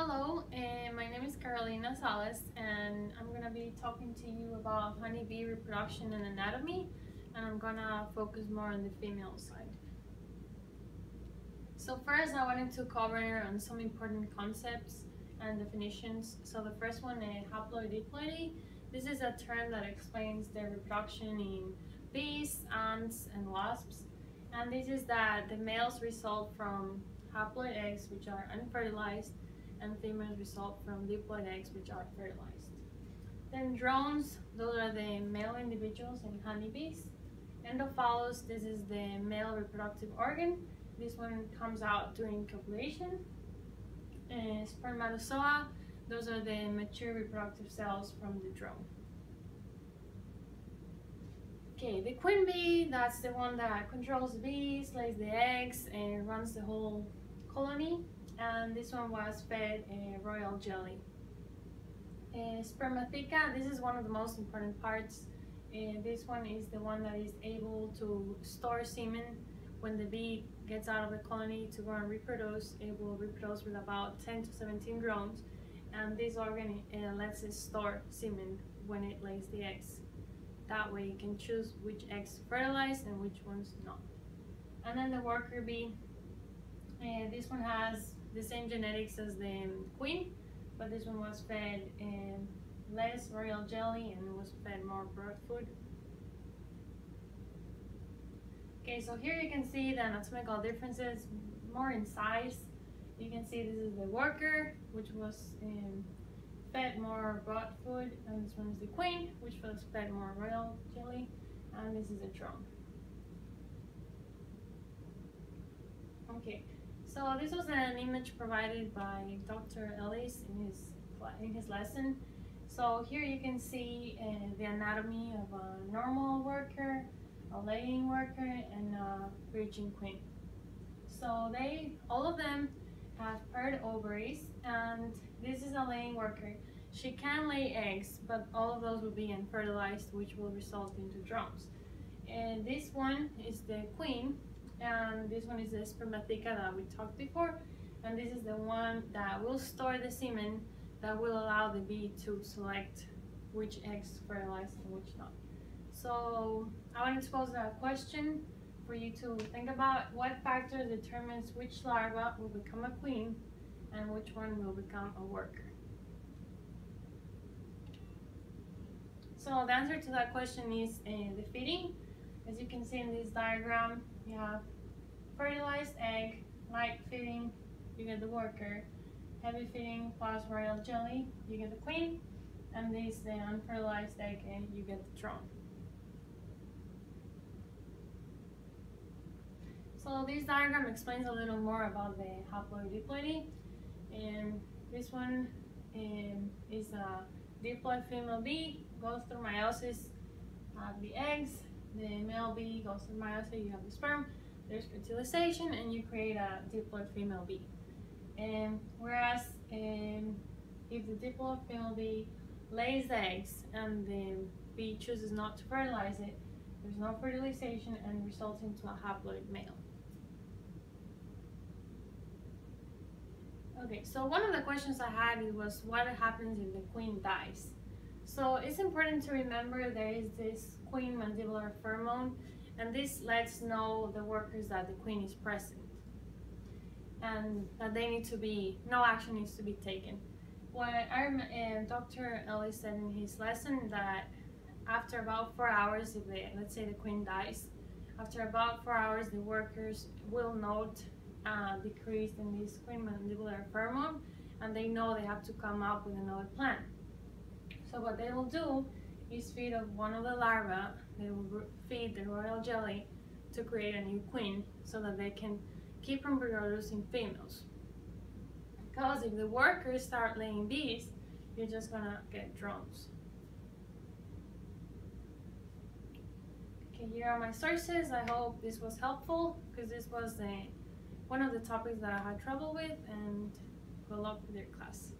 Hello, and my name is Carolina Salas, and I'm gonna be talking to you about honeybee reproduction and anatomy, and I'm gonna focus more on the female side. So first, I wanted to cover on some important concepts and definitions. So the first one is haplodiploidy. This is a term that explains the reproduction in bees, ants, and wasps. And this is that the males result from haploid eggs, which are unfertilized, and females result from diploid eggs, which are fertilized. Then drones, those are the male individuals in honeybees. Endophallus, this is the male reproductive organ. This one comes out during copulation. And spermatozoa, those are the mature reproductive cells from the drone. Okay, the queen bee, that's the one that controls the bees, lays the eggs, and runs the whole colony. And this one was fed a royal jelly. Uh, spermatheca, this is one of the most important parts. Uh, this one is the one that is able to store semen when the bee gets out of the colony to go and reproduce. It will reproduce with about 10 to 17 drones. And this organ uh, lets it store semen when it lays the eggs. That way you can choose which eggs fertilize and which ones not. And then the worker bee, uh, this one has the same genetics as the queen, but this one was fed um, less royal jelly and was fed more brood food. Okay, so here you can see the anatomical differences more in size. You can see this is the worker, which was um, fed more brood food, and this one is the queen, which was fed more royal jelly, and this is a drone. Okay, so this was an image provided by Dr. Ellis in his in his lesson. So here you can see uh, the anatomy of a normal worker, a laying worker, and a virgin queen. So they, all of them have paired ovaries, and this is a laying worker. She can lay eggs, but all of those will be unfertilized, which will result into drones. And this one is the queen, and this one is the spermatheca that we talked before, and this is the one that will store the semen that will allow the bee to select which eggs fertilize and which not. So I wanted to pose a question for you to think about what factor determines which larva will become a queen and which one will become a worker. So the answer to that question is uh, the feeding. As you can see in this diagram, you have fertilized egg, light feeding, you get the worker, heavy feeding plus royal jelly, you get the queen, and this the unfertilized egg and you get the drone. So this diagram explains a little more about the haploid haplodiploidy. And this one um, is a diploid female bee, goes through meiosis, have the eggs, the male bee goes to through meiosis, you have the sperm, there's fertilization, and you create a diploid female bee. And whereas um, if the diploid female bee lays eggs and the bee chooses not to fertilize it, there's no fertilization and results into a haploid male. Okay, so one of the questions I had was what happens if the queen dies? So it's important to remember there is this queen mandibular pheromone and this lets know the workers that the queen is present and that they need to be, no action needs to be taken. What I, uh, Dr. Ellis said in his lesson that after about four hours, if they, let's say the queen dies, after about four hours, the workers will note uh, decrease in this queen mandibular pheromone and they know they have to come up with another plan. So what they will do is feed of one of the larvae, they will feed the royal jelly to create a new queen so that they can keep from reproducing females. Because if the workers start laying bees, you're just gonna get drones. Okay, here are my sources. I hope this was helpful because this was a one of the topics that I had trouble with and good luck with your class.